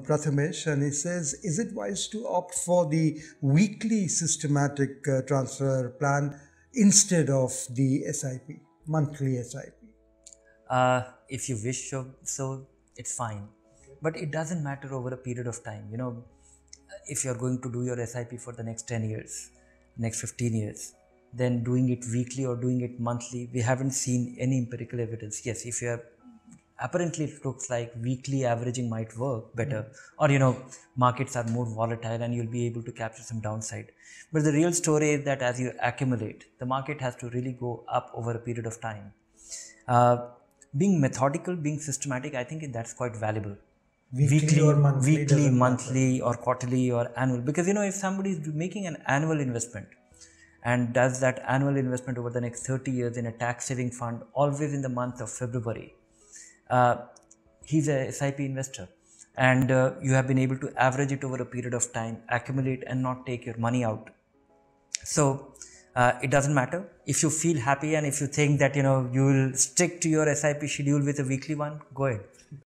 Prathamesh and he says, is it wise to opt for the weekly systematic uh, transfer plan instead of the SIP, monthly SIP? Uh, if you wish so, so it's fine. But it doesn't matter over a period of time. You know, if you're going to do your SIP for the next 10 years, next 15 years, then doing it weekly or doing it monthly, we haven't seen any empirical evidence. Yes, if you are apparently it looks like weekly averaging might work better. Mm-hmm. or you know markets are more volatile and you'll be able to capture some downside. But the real story is that as you accumulate the market has to really go up over a period of time. Uh, being methodical being systematic i think that's quite valuable. Weekly, weekly or monthly, weekly monthly or quarterly or annual. Because you know if somebody is making an annual investment and does that annual investment over the next 30 years in a tax saving fund always in the month of february he's a SIP investor and uh, you have been able to average it over a period of time, accumulate and not take your money out. So uh, it doesn't matter if you feel happy and if you think that you know you will stick to your SIP schedule with a weekly one, go ahead.